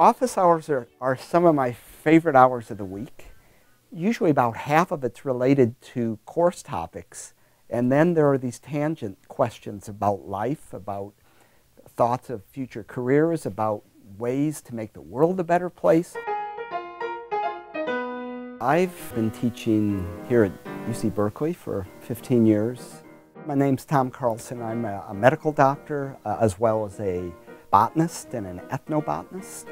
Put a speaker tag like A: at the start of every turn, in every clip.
A: Office hours are, are some of my favorite hours of the week. Usually about half of it's related to course topics, and then there are these tangent questions about life, about thoughts of future careers, about ways to make the world a better place. I've been teaching here at UC Berkeley for 15 years. My name's Tom Carlson. I'm a, medical doctor uh, as well as a botanist and an ethnobotanist.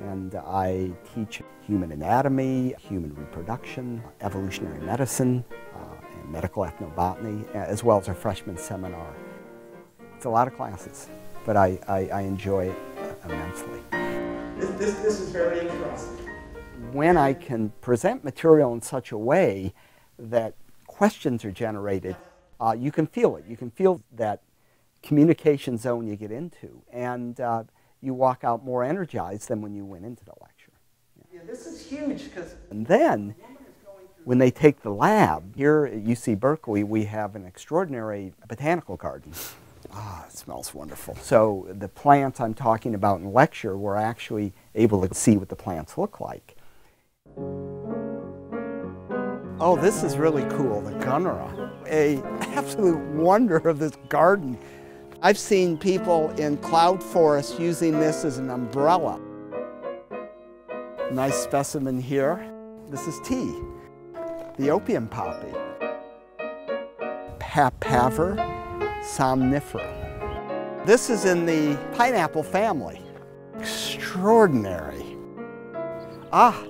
A: And I teach human anatomy, human reproduction, evolutionary medicine, uh, and medical ethnobotany, as well as a freshman seminar. It's a lot of classes, but I, I, I enjoy it immensely.
B: This, this, this is very interesting.
A: When I can present material in such a way that questions are generated, uh, you can feel it. You can feel that communication zone you get into, and uh, you walk out more energized than when you went into the lecture.
B: Yeah, this is huge because.
A: And then, when they take the lab, here at UC Berkeley, we have an extraordinary botanical garden. Ah, it smells wonderful. So the plants I'm talking about in lecture, we're actually able to see what the plants look like. Oh, this is really cool, the Gunnera. A absolute wonder of this garden. I've seen people in cloud forests using this as an umbrella. Nice specimen here. This is tea, the opium poppy. Papaver somnifera. This is in the pineapple family. Extraordinary. Ah,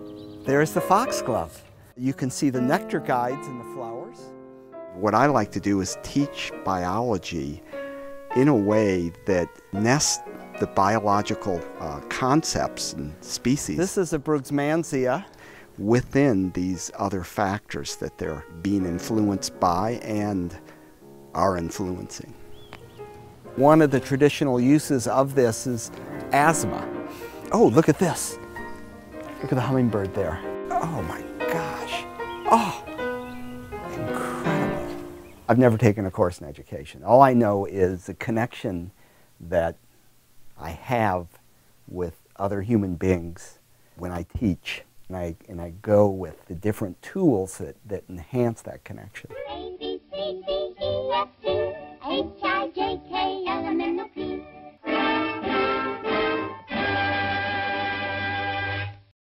A: there's the foxglove. You can see the nectar guides in the flowers. What I like to do is teach biology in a way that nests the biological uh, concepts and species. This is a Brugmansia within these other factors that they're being influenced by and are influencing. One of the traditional uses of this is asthma. Oh, look at this. Look at the hummingbird there. Oh my gosh. Oh. I've never taken a course in education. All I know is the connection that I have with other human beings when I teach. And I, and I go with the different tools that, that enhance that connection.